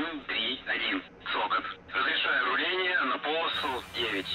1, 3, 1. Сокот. Разрешаю руление на полосу 9.